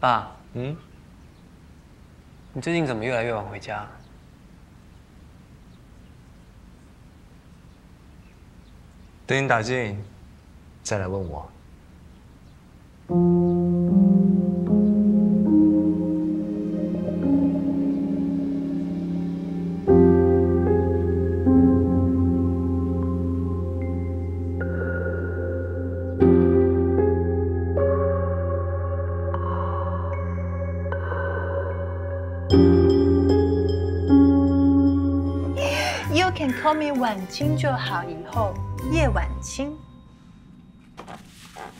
爸，嗯，你最近怎么越来越晚回家？等你打进，再来问我。You can call me 晚清就好，以后叶晚清。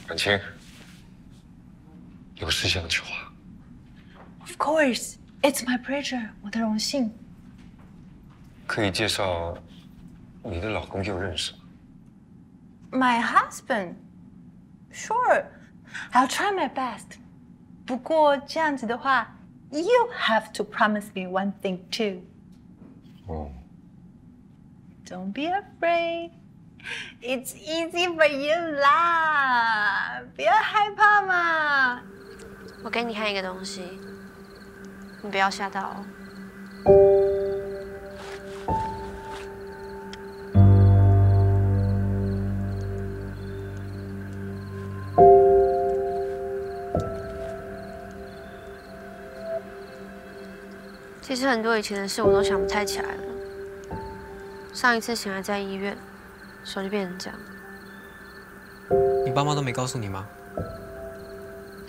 婉清，有事相求啊。 Of course, it's my pleasure，我的荣幸。可以介绍你的老公给我认识吗？ My husband, sure, I'll try my best. 不过这样子的话，You have to promise me one thing too. 哦， Don't be afraid. It's easy for you 啦，不要害怕嘛。我给你看一个东西，你不要吓到哦。其实很多以前的事我都想不太起来了。上一次醒来在医院，手就变成这样。你爸妈都没告诉你吗？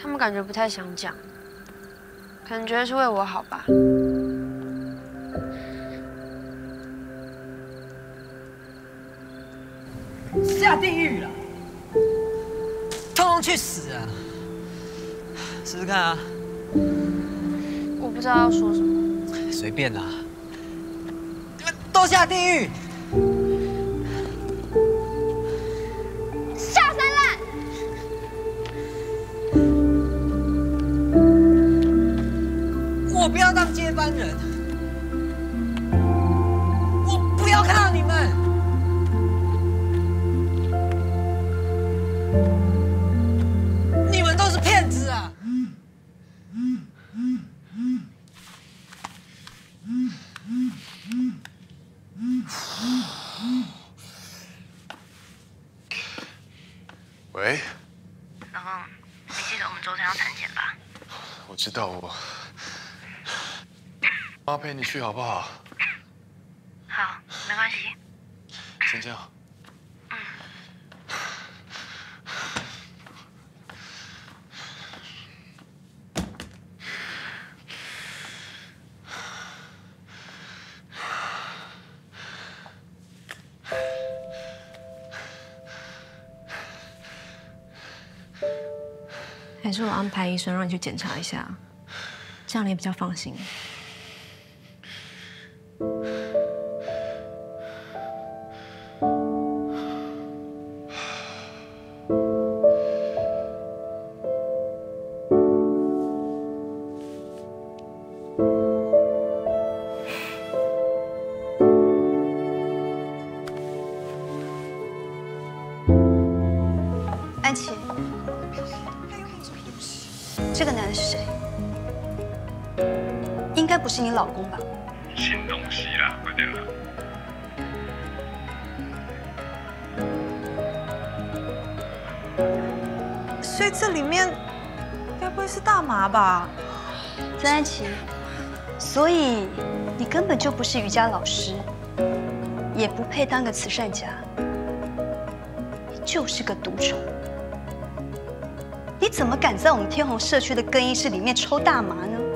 他们感觉不太想讲，可能觉得是为我好吧。下地狱了，通通去死啊！试试看啊，我不知道要说什么。随便啦，都下地狱！下三滥！我不要当接班人，我不要看到你们。喂，老公，你记得我们昨天要产检吧？我知道我，妈陪你去好不好？好，没关系。先这样。还是我安排医生让你去检查一下，这样你也比较放心。安琪，这个男人是谁？应该不是你老公吧？新东西啦，快点啦！所以这里面该不会是大麻吧？曾安琪，所以你根本就不是瑜伽老师，也不配当个慈善家，你就是个毒虫。怎么敢在我们天虹社区的更衣室里面抽大麻呢？